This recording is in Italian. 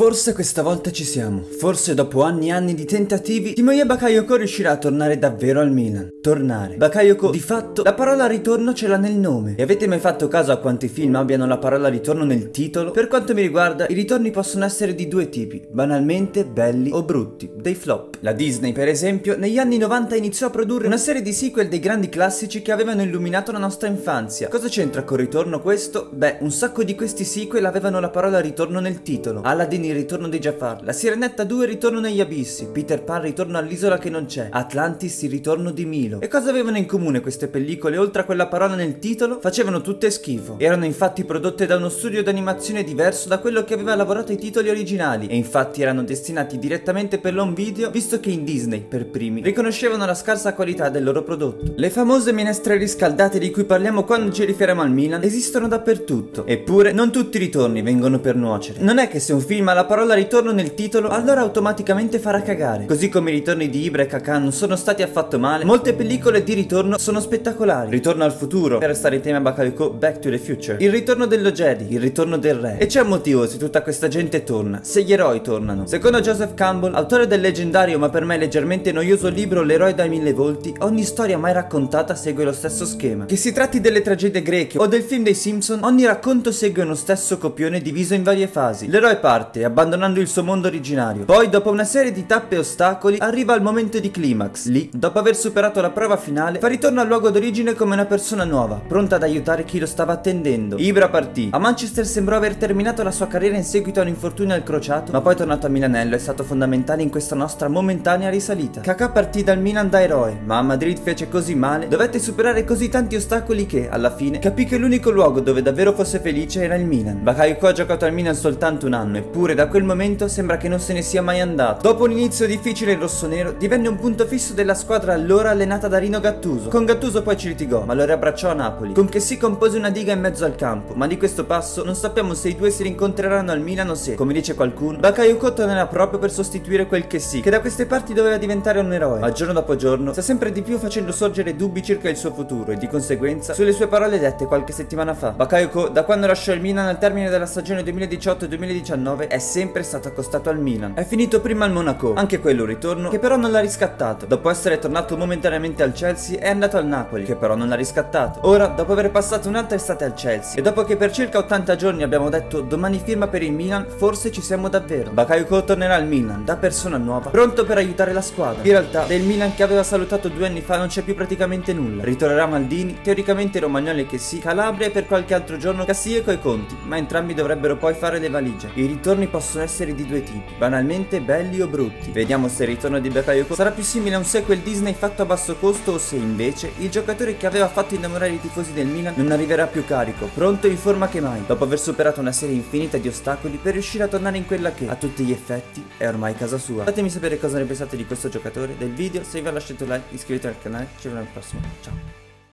Forse questa volta ci siamo. Forse dopo anni e anni di tentativi, Timoye Bakayoko riuscirà a tornare davvero al Milan. Tornare. Bakayoko, di fatto, la parola ritorno ce l'ha nel nome. E avete mai fatto caso a quanti film abbiano la parola ritorno nel titolo? Per quanto mi riguarda, i ritorni possono essere di due tipi, banalmente belli o brutti, dei flop. La Disney, per esempio, negli anni 90 iniziò a produrre una serie di sequel dei grandi classici che avevano illuminato la nostra infanzia. Cosa c'entra col ritorno questo? Beh, un sacco di questi sequel avevano la parola ritorno nel titolo. Aladdin il ritorno di Jafar, La Sirenetta 2 il ritorno negli abissi, Peter Pan ritorno all'isola che non c'è, Atlantis il ritorno di Milo. E cosa avevano in comune queste pellicole oltre a quella parola nel titolo? Facevano tutte schifo. Erano infatti prodotte da uno studio d'animazione diverso da quello che aveva lavorato ai titoli originali e infatti erano destinati direttamente per l'home video visto che in Disney, per primi, riconoscevano la scarsa qualità del loro prodotto. Le famose minestre riscaldate di cui parliamo quando ci riferiamo al Milan esistono dappertutto. Eppure non tutti i ritorni vengono per nuocere. Non è che se un film ha la parola ritorno nel titolo, allora automaticamente farà cagare. Così come i ritorni di Ibra e Kaká non sono stati affatto male, molte pellicole di ritorno sono spettacolari. Ritorno al futuro, per restare in tema Bakayoko, Back to the Future. Il ritorno dello Jedi, il ritorno del re. E c'è un motivo se tutta questa gente torna, se gli eroi tornano. Secondo Joseph Campbell, autore del leggendario ma per me leggermente noioso libro L'eroe dai mille volti, ogni storia mai raccontata segue lo stesso schema. Che si tratti delle tragedie greche o del film dei Simpson, ogni racconto segue uno stesso copione diviso in varie fasi. L'eroe parte, abbandonando il suo mondo originario. Poi, dopo una serie di tappe e ostacoli, arriva al momento di climax. Lì, dopo aver superato la prova finale, fa ritorno al luogo d'origine come una persona nuova, pronta ad aiutare chi lo stava attendendo. Ibra partì. A Manchester sembrò aver terminato la sua carriera in seguito a un infortunio al crociato, ma poi tornato a Milanello è stato fondamentale in questa nostra momentanea risalita. Kaká partì dal Milan da eroe, ma a Madrid fece così male, dovette superare così tanti ostacoli che, alla fine, capì che l'unico luogo dove davvero fosse felice era il Milan. Bakayoko ha giocato al Milan soltanto un anno, eppure da quel momento sembra che non se ne sia mai andato. Dopo un inizio difficile in rossonero, divenne un punto fisso della squadra allora allenata da Rino Gattuso. Con Gattuso poi ci litigò, ma lo riabbracciò a Napoli, con che si compose una diga in mezzo al campo, ma di questo passo non sappiamo se i due si rincontreranno al Milan o se, come dice qualcuno, Bakayoko tornerà proprio per sostituire quel che sì, che da queste parti doveva diventare un eroe, ma giorno dopo giorno sta sempre di più facendo sorgere dubbi circa il suo futuro e di conseguenza sulle sue parole dette qualche settimana fa. Bakayoko, da quando lasciò il Milan al termine della stagione 2018-2019, è sempre stato accostato al Milan. È finito prima al Monaco, anche quello un ritorno, che però non l'ha riscattato. Dopo essere tornato momentaneamente al Chelsea, è andato al Napoli, che però non l'ha riscattato. Ora, dopo aver passato un'altra estate al Chelsea, e dopo che per circa 80 giorni abbiamo detto domani firma per il Milan, forse ci siamo davvero. Bakayoko tornerà al Milan, da persona nuova, pronto per aiutare la squadra. In realtà, del Milan che aveva salutato due anni fa non c'è più praticamente nulla. Ritornerà Maldini, teoricamente Romagnoli che sì, Calabria e per qualche altro giorno Cassiego e Conti, ma entrambi dovrebbero poi fare le valigie. I ritorni possono essere di due tipi, banalmente belli o brutti. Vediamo se il ritorno di Bakayoko sarà più simile a un sequel Disney fatto a basso costo o se invece il giocatore che aveva fatto innamorare i tifosi del Milan non arriverà più carico, pronto e in forma che mai, dopo aver superato una serie infinita di ostacoli per riuscire a tornare in quella che, a tutti gli effetti, è ormai casa sua. Fatemi sapere cosa ne pensate di questo giocatore, del video, se vi ha lasciato like, iscrivetevi al canale, ci vediamo al prossimo, ciao!